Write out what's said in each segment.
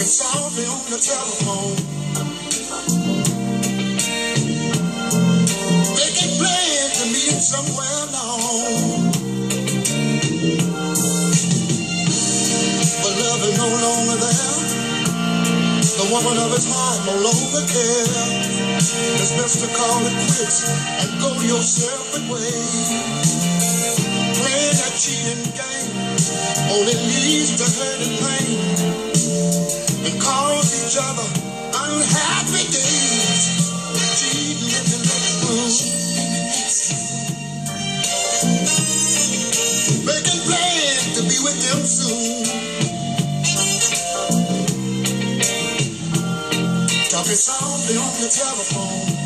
Talking softly on the telephone. Making plans to meet somewhere alone. But love is no longer there. The woman of his heart no longer cares. It's best to call it quits and go your separate way cheating game only leads to hurt and pain Making plans to be with them soon. Talking softly on the telephone.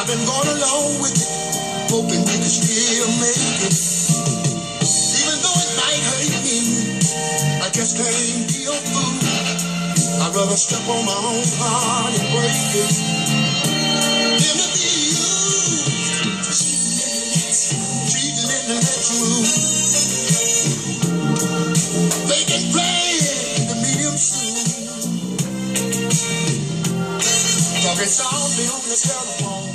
I've been going along with it, hoping we could still make it. Rather step on my own heart and break it than to be used. The plans to meet him soon. Talking softly on the telephone.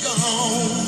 Gone.